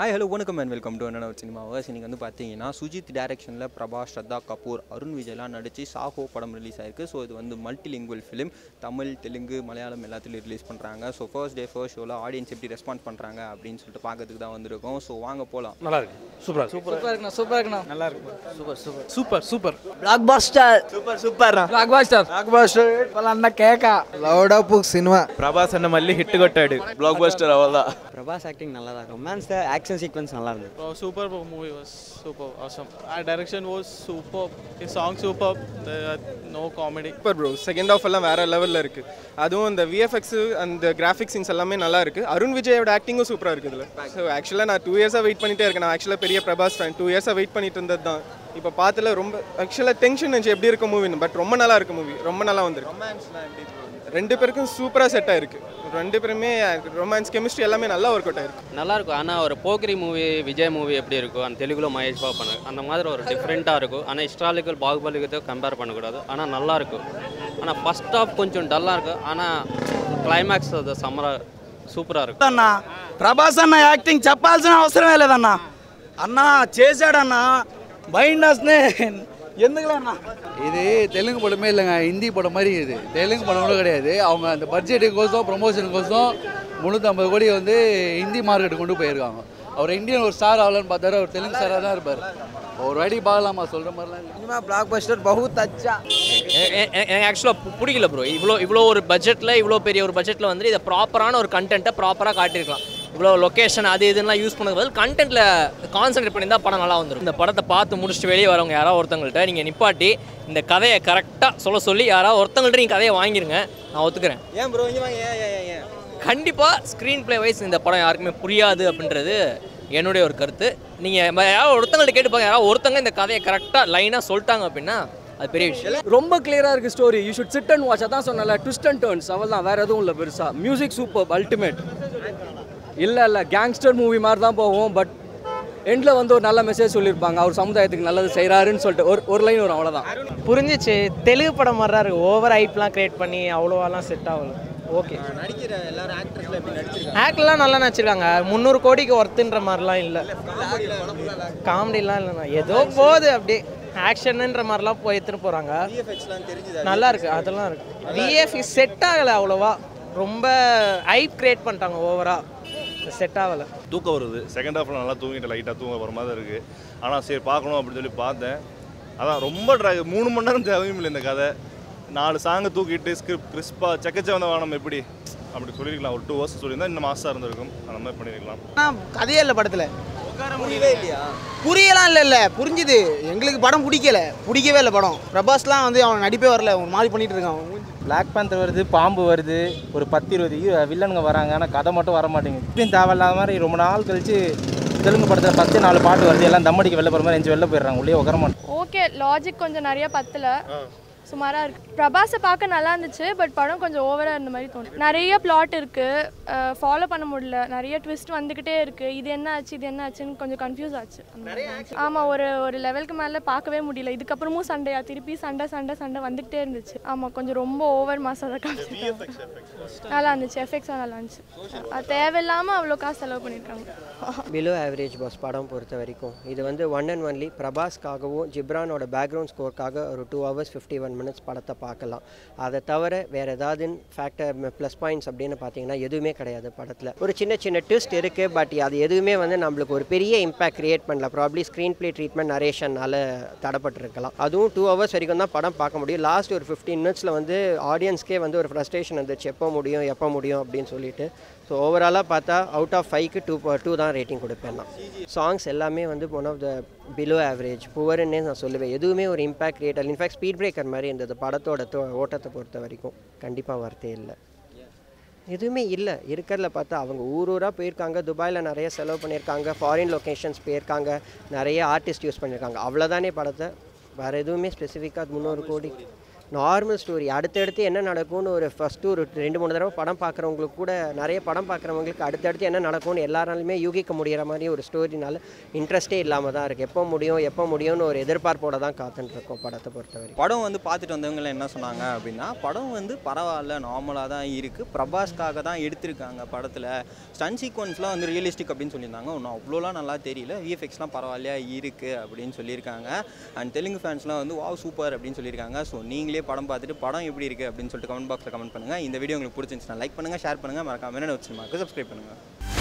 Hi hello வணக்கம் and welcome to என்ன cinema verse இன்னைக்கு வந்து பார்த்தீங்கன்னா சுஜித் டேரக்ஷனில் பிரபாஸ் ஸ்ரத்தா கபூர் அருண் விஜய்லாம் நடித்து சாஹோ படம் ரிலீஸ் ஆயிருக்கு ஸோ இது வந்து மல்டிலிங்குவல் ஃபிலிம் தமிழ் தெலுங்கு மலையாளம் எல்லாத்துலையும் ரிலீஸ் பண்ணுறாங்க ஸோ ஃபர்ஸ்ட் டே ஃபர்ஸ்ட் ஷோவில் ஆடியன்ஸ் எப்படி ரெஸ்பாண்ட் பண்ணுறாங்க அப்படின்னு சொல்லிட்டு பார்க்கறதுக்கு தான் வந்திருக்கோம் ஸோ வாங்க போகலாம் நல்லா இருக்கு சூப்பரா சூப்பர் சூப்பரா இருக்குண்ணா சூப்பரா இருக்குண்ணா நல்லா இருக்கு super super super super blockbuster super super రా பிளாக் பாஸ்டர் பிளாக் பாஸ்டர் వాళ్ళన్న కేక లౌడ్ అప్ సినిమా ప్రభాస్ అన్న మళ్ళీ హిట్ కొట్టాడు బ్లాక్ బస్టర్ అవ్వాలా பிரபாஸ் ஆக்டிங் நல்லா தான் ரொமான்ஸ் ஆக்ஷன் சீக்வன்ஸ் நல்லா இருந்தது was super awesome. Our direction was super. His song super. The, no comedy. Super bro second half எல்லாம் வேற லெவலில் இருக்கு அதுவும் இந்த விஎஃப்எக்ஸ் அந்த கிராஃபிக் சீன்ஸ் எல்லாமே நல்லா இருக்கு அருண் விஜயோட ஆக்டிங்கும் சூப்பராக இருக்குது இதில் ஸோ ஆக்சுவலாக நான் டூ இயர்ஸாக வெயிட் பண்ணிட்டே இருக்கேன் நான் ஆக்சுவலாக பெரிய பிரபாஸ் ஃபேன் டூ இயர்ஸாக வெயிட் பண்ணிட்டு இருந்தது தான் இப்போ பார்த்துல ரொம்ப ஆக்சுவலாக டென்ஷன் இருந்துச்சு எப்படி இருக்க மூவின்னு பட் ரொம்ப நல்லா இருக்கு மூவி ரொம்ப நல்லா வந்துருக்கு. ரெண்டு பேருக்கும் சூப்பராக செட் ஆயிருக்கு. ரெண்டு பேருமே ரொமான்ஸ் கெமிஸ்ட்ரி எல்லாமே நல்லா ஒர்க் அவுட் ஆயிருக்கு. நல்லா இருக்கும். ஆனால் ஒரு போக்ரி மூவி விஜய் மூவி எப்படி இருக்கும்? அந்த தெலுங்குல மகேஷ் பாபு பண்ணு அந்த மாதிரி ஒரு டிஃப்ரெண்ட்டாக இருக்கும். ஆனால் ஹிஸ்ட்ராலிக்கல் பாகுபலிகத்தை கம்பேர் பண்ணக்கூடாது. ஆனால் நல்லா இருக்கும். ஆனால் ஃபஸ்ட் ஆஃப் கொஞ்சம் டல்லாக இருக்கும். ஆனால் క్లైమాక్స్ సమ్మర్ సూపర్ అన్న ప్రభాస్ అన్న యాక్టింగ్ చెప్పాల్సిన అవసరమే లేదన్నా அண்ணா. சேசாடண்ணா பைனாஸ்னே எந்துங்களா இது தெலுங்கு படமே இல்லைங்க ஹிந்தி படம் மாதிரி இது. தெலுங்கு படம் கூட கிடையாது. அவங்க அந்த பட்ஜெட்டுக்கோசம் ப்ரொமோஷனுக்கோசம் முந்நூற்றம்பது கோடி வந்து ஹிந்தி மார்க்கெட்டு கொண்டு போயிருக்காங்க. அவர் இந்தியன் ஒரு ஸ்டார் ஆகலான்னு பார்த்தாரு அவர் தெலுங்கு ஸ்டாராக தான் இருப்பார். ஒரு வாடி பார்க்கலாமா சொல்கிற மாதிரிலாம் இனிமேல் பிளாக் பஸ்டர் பகுத் அச்சா. எனக்கு ஆக்சுவலாக பிடிக்கல ப்ரோ இவ்வளோ இவ்வளோ ஒரு பட்ஜெட்டில் இவ்வளோ பெரிய ஒரு பட்ஜெட்டில் வந்து இதை ப்ராப்பரான ஒரு கண்டென்ட்டை ப்ராப்பராக காட்டியிருக்கலாம். இவ்வளோ லொக்கேஷன் அது இதுலாம் யூஸ் பண்ணது பதில் கண்டென்ட்டில் கான்சென்ட்ரேட் பண்ணியிருந்தா படம் நல்லா வந்துடும் இந்த படத்தை பார்த்து முடிச்சுட்டு வெளியே வரவங்க யாராவது ஒருத்தவங்கள்ட்ட நீங்கள் நிப்பாட்டி இந்த கதையை கரெக்டாக சொல்ல சொல்லி யாராவது ஒருத்தவங்கள்ட்ட நீங்கள் கதையை வாங்கிருங்க நான் ஒத்துக்கிறேன். ஏன் ப்ரோ கண்டிப்பாக ஸ்க்ரீன் ப்ளே வைஸ் இந்த படம் யாருக்குமே புரியாது அப்படின்றது என்னுடைய ஒரு கருத்து. நீங்கள் யாராவது ஒருத்தங்கள்ட்ட கேட்டுப்பாங்க யாராவது ஒருத்தங்க இந்த கதையை கரெக்டாக லைனாக சொல்லிட்டாங்க அப்படின்னா அது பெரிய விஷயம். ரொம்ப கிளியரா இருக்கு story you should sit and watch அதான் சொன்னல ட்விஸ்ட் அண்ட் டர்ன்ஸ் அவள் தான் வேற எதுவும் இல்லை பெருசா. மியூசிக் சூப்பர் அல்டிமேட் இல்லை இல்லை கேங்ஸ்டர் மூவி மாதிரி தான் போகும் பட் எண்டில் வந்து ஒரு நல்ல மெசேஜ் சொல்லியிருப்பாங்க அவர் சமுதாயத்துக்கு நல்லது செய்கிறாருன்னு சொல்லிட்டு ஒரு ஒரு லைன் வரும் அவ்வளோதான் புரிஞ்சிச்சு. தெலுங்கு படம் மாதிரி தான் இருக்கு. ஓவர் ஹைப்லாம் கிரியேட் பண்ணி அவ்வளோவாலாம் செட் ஆகல. ஓகே நடிக்கிற எல்லாரும் ஆக்ட்ரஸ்லாம் எப்படி நடிச்சிருக்காங்க? ஆக்ட்லாம் நல்லா நடிச்சிருக்காங்க. முந்நூறு கோடிக்கு ஒர்த்துன்ற மாதிரிலாம் இல்லை. காமெடிலாம் இல்லைண்ணா ஏதோ போகுது அப்படியே ஆக்ஷனுன்ற மாதிரிலாம் போய் எடுத்துன்னு போகிறாங்க நல்லா இருக்கு அதெல்லாம் இருக்கு. விஎஃப் செட் ஆகலை அவ்வளோவா. ரொம்ப ஹைப் கிரியேட் பண்ணிட்டாங்க ஓவரா செட் ஆகலை. தூக்கம் வருது. செகண்ட் ஹாஃப்ல நல்லா தூங்கிட்டு லைட்டாக தூங்க வர மாதிரி இருக்கு. ஆனால் சரி பார்க்கணும் அப்படின்னு சொல்லி பார்த்தேன். அதான் ரொம்ப ட்ரை மூணு மணி நேரம் தேவையும் இல்லை இந்த கதை. நாலு சாங்கை தூக்கிட்டு ஸ்கிரிப்ட் கிறிஸ்பாக செக்கச்சவந்த வானம் எப்படி? அப்படி சொல்லியிருக்கலாம். ஒரு டூ ஹவர்ஸ் சொல்லியிருந்தா இன்னும் மாசாக இருந்திருக்கும். அந்த மாதிரி பண்ணியிருக்கலாம். கதையே இல்லை படத்தில். புரியலாம் இல்லை இல்லை. புரிஞ்சுது. எங்களுக்கு படம் பிடிக்கல. பிடிக்கவே இல்லை படம். பிரபாஸ்லாம் வந்து அவன் நடிப்பே வரல. ஒரு மாதிரி பண்ணிட்டு இருக்கான் பிளாக் பேந்தர் வருது பாம்பு வருது ஒரு பத்து இருபது வில்லனுங்க வராங்க. ஆனால் கதை மட்டும் வர மாட்டேங்குது. இப்பயும் தேவையில்லாத மாதிரி ரொம்ப நாள் கழிச்சு தெலுங்கு படத்தில் ஃபஸ்ட்டு நாலு பாட்டு வருது. எல்லாம் தம்மடிக்கு வெளில போகிற மாதிரி அஞ்சு வெளில போயிடுறாங்க. உள்ளே உட்கார மாட்டேன் ஓகே லாஜிக் கொஞ்சம் நிறைய பத்தல. சுமாராக இருக்கு. பிரபாஸை பார்க்க நல்லா இருந்துச்சு பட் படம் கொஞ்சம் ஓவராக இருந்த மாதிரி தோணும் நிறைய பிளாட் இருக்கு. ஃபாலோ பண்ண முடியல. நிறைய ட்விஸ்ட் வந்துக்கிட்டே இருக்கு. இது என்ன ஆச்சு இது என்ன ஆச்சுன்னு கொஞ்சம் கன்ஃபியூஸ் ஆச்சு. ஆமாம் ஒரு ஒரு லெவலுக்கு மேலே பார்க்கவே முடியல. இதுக்கப்புறமும் சண்டையா திருப்பி சண்டை சண்டை சண்டை வந்துக்கிட்டே இருந்துச்சு. ஆமாம் கொஞ்சம் ரொம்ப ஓவர் அதை காமிச்சிருக்காங்க நல்லா இருந்துச்சு. எஃபெக்ட்ஸும் நல்லா இருந்துச்சு. அது தேவையில்லாமல் அவ்வளோ காசு செலவு பண்ணியிருக்காங்க. பிலோ ஆவரேஜ் பாஸ் படம் பொறுத்த வரைக்கும். இது வந்து ஒன் அண்ட் ஒன்லி பிரபாஸ்க்காகவும் ஜிப்ரானோட பேக்ரவுண்ட் ஸ்கோர்க்காக ஒரு two hours fifty one minutes படத்தை பார்க்கலாம். அதை தவிர வேறு ஏதாவது ஃபேக்டர் ப்ளஸ் பாயிண்ட்ஸ் அப்படின்னு பார்த்தீங்கன்னா எதுவுமே கிடையாது படத்தில். ஒரு சின்ன சின்ன ட்விஸ்ட் இருக்குது பட் அது எதுவுமே வந்து நம்மளுக்கு ஒரு பெரிய இம்பாக்ட் கிரியேட் பண்ணல. ப்ராப்ளி ஸ்க்ரீன் பிளே ட்ரீட்மெண்ட் நரேஷனால் தடப்பட்டிருக்கலாம். அதுவும் டூ ஹவர்ஸ் வரைக்கும் தான் படம் பார்க்க முடியும். லாஸ்ட் ஒரு ஃபிஃப்டீன் மினிட்ஸில் வந்து ஆடியன்ஸ்க்கே வந்து ஒரு ஃப்ரஸ்ட்ரேஷன் வந்துச்சு. எப்போ முடியும் எப்போ முடியும் அப்படின்னு சொல்லிட்டு. ஸோ ஓவராலாக பார்த்தா அவுட் ஆஃப் ஃபைவ்க்கு டூ டூ தான் ரேட்டிங் கொடுப்பேன் நான். சாங்ஸ் எல்லாமே வந்து one of the below average புவர்னே நான் சொல்லுவேன். எதுவுமே ஒரு impact create in fact speed breaker மாதிரி இருந்தது. படத்தோட தோ- ஓட்டத்தை பொறுத்த வரைக்கும். கண்டிப்பாக வார்த்தையே இல்லை. எதுவுமே இல்லை. இருக்கிறதுல பார்த்தா அவங்க ஊர் ஊராக போயிருக்காங்க. துபாயில் நிறைய செலவு பண்ணியிருக்காங்க. ஃபாரின் லொக்கேஷன்ஸ் போயிருக்காங்க. நிறைய ஆர்டிஸ்ட் யூஸ் பண்ணியிருக்காங்க. அவ்வளோதானே படத்தை? வேறு எதுவுமே ஸ்பெசிஃபிக்காக முந்நூறு கோடி. Normal story. அடுத்தடுத்து என்ன நடக்கும்னு ஒரு ஃபஸ்ட்டு ஒரு ரெண்டு மூணு தடவை படம் பார்க்குறவங்களுக்கு கூட நிறைய படம் பார்க்குறவங்களுக்கு அடுத்தடுத்து என்ன நடக்கும்னு எல்லாராலுமே யூகிக்க முடிகிற மாதிரி ஒரு ஸ்டோரினால இன்ட்ரெஸ்டே இல்லாமல் தான் இருக்குது எப்போ முடியும் எப்போ முடியும்னு ஒரு எதிர்பார்ப்போட தான் காத்துட்டு இருக்கோம் படத்தை பொறுத்தவரை படம் வந்து பார்த்துட்டு வந்தவங்க என்ன சொன்னாங்க அப்படின்னா படம் வந்து பரவாயில்ல நார்மலாக தான் இருக்குது பிரபாஸ்க்காக தான் எடுத்திருக்காங்க படத்தில். ஸ்டன் சீக்வன்ஸ்லாம் வந்து ரியலிஸ்டிக் அப்படின்னு சொல்லியிருந்தாங்க. ஒன்றும் அவ்வளோலாம் நல்லா தெரியல. விஎஃப்எக்ஸ்லாம் பரவாயில்லையா இருக்குது அப்படின்னு சொல்லியிருக்காங்க. அண்ட் தெலுங்கு ஃபேன்ஸ்லாம் வந்து வாவ் சூப்பர் அப்படின்னு சொல்லியிருக்காங்க. ஸோ நீங்களே படம் பார்த்துட்டு படம் எப்படி இருக்குது அப்படின்னு சொல்லிட்டு கமெண்ட் பாக்ஸில் கமெண்ட் பண்ணுங்கள் இந்த வீடியோ உங்களுக்கு பிடிச்சிருந்துச்சுன்னா லைக் பண்ணுங்கள் ஷேர் பண்ணுங்கள் மறக்காம என்ன வச்சுருமாக்கு சப்ஸ்கிரைப் பண்ணுங்கள்